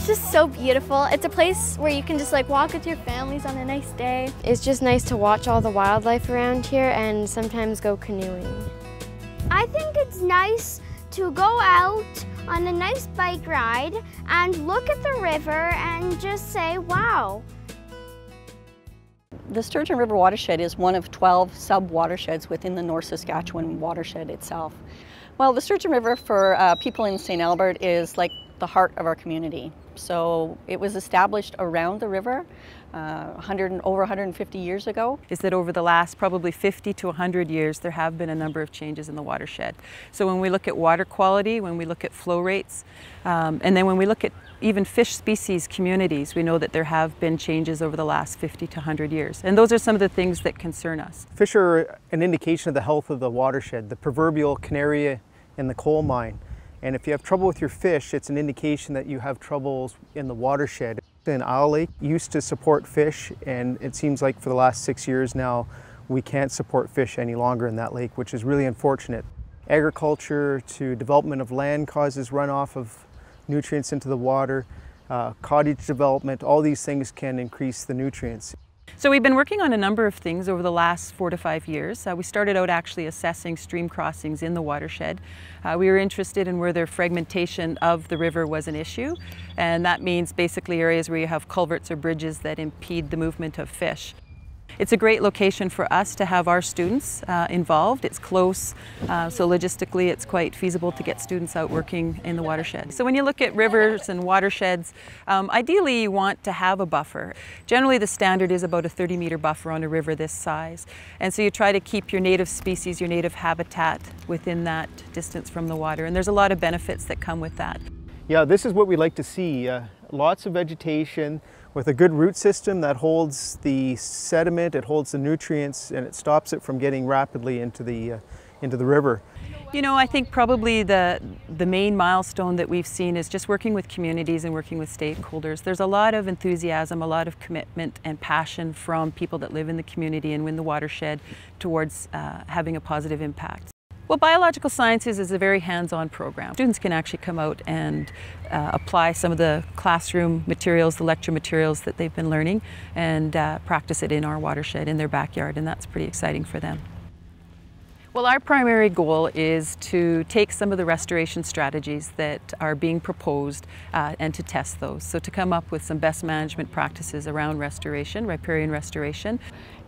It's just so beautiful. It's a place where you can just like walk with your families on a nice day. It's just nice to watch all the wildlife around here and sometimes go canoeing. I think it's nice to go out on a nice bike ride and look at the river and just say, wow. The Sturgeon River watershed is one of 12 sub-watersheds within the North Saskatchewan watershed itself. Well, the Sturgeon River for uh, people in St. Albert is like the heart of our community. So it was established around the river uh, 100 over 150 years ago. Is that over the last probably 50 to 100 years there have been a number of changes in the watershed. So when we look at water quality, when we look at flow rates, um, and then when we look at even fish species communities, we know that there have been changes over the last 50 to 100 years. And those are some of the things that concern us. Fish are an indication of the health of the watershed, the proverbial canary in the coal mine. And if you have trouble with your fish, it's an indication that you have troubles in the watershed. In Owl Lake used to support fish and it seems like for the last six years now we can't support fish any longer in that lake, which is really unfortunate. Agriculture to development of land causes runoff of nutrients into the water. Uh, cottage development, all these things can increase the nutrients. So we've been working on a number of things over the last four to five years. Uh, we started out actually assessing stream crossings in the watershed. Uh, we were interested in where their fragmentation of the river was an issue, and that means basically areas where you have culverts or bridges that impede the movement of fish. It's a great location for us to have our students uh, involved. It's close, uh, so logistically it's quite feasible to get students out working in the watershed. So when you look at rivers and watersheds, um, ideally you want to have a buffer. Generally the standard is about a 30 meter buffer on a river this size. And so you try to keep your native species, your native habitat within that distance from the water. And there's a lot of benefits that come with that. Yeah, this is what we like to see. Uh, lots of vegetation, with a good root system that holds the sediment, it holds the nutrients, and it stops it from getting rapidly into the, uh, into the river. You know, I think probably the, the main milestone that we've seen is just working with communities and working with stakeholders. There's a lot of enthusiasm, a lot of commitment and passion from people that live in the community and in the watershed towards uh, having a positive impact. Well, Biological Sciences is a very hands-on program. Students can actually come out and uh, apply some of the classroom materials, the lecture materials that they've been learning and uh, practice it in our watershed, in their backyard, and that's pretty exciting for them. Well, our primary goal is to take some of the restoration strategies that are being proposed uh, and to test those. So to come up with some best management practices around restoration, riparian restoration.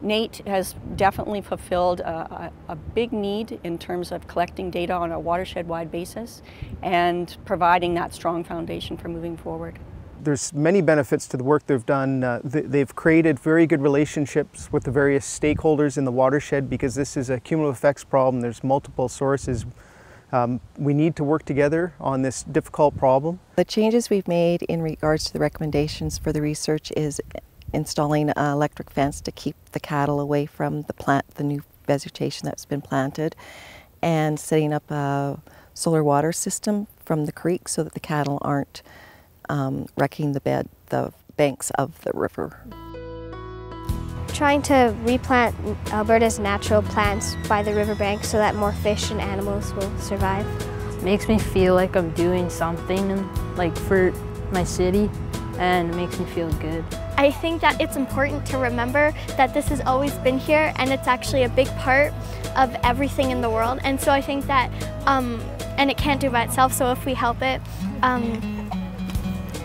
NAIT has definitely fulfilled a, a, a big need in terms of collecting data on a watershed-wide basis and providing that strong foundation for moving forward there's many benefits to the work they've done. Uh, they've created very good relationships with the various stakeholders in the watershed because this is a cumulative effects problem. There's multiple sources. Um, we need to work together on this difficult problem. The changes we've made in regards to the recommendations for the research is installing an electric fence to keep the cattle away from the plant, the new vegetation that's been planted, and setting up a solar water system from the creek so that the cattle aren't um, wrecking the bed, the banks of the river. Trying to replant Alberta's natural plants by the riverbank so that more fish and animals will survive. Makes me feel like I'm doing something like for my city and it makes me feel good. I think that it's important to remember that this has always been here and it's actually a big part of everything in the world and so I think that um, and it can't do by itself so if we help it um,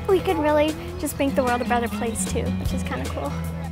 we could really just make the world a better place too, which is kind of cool.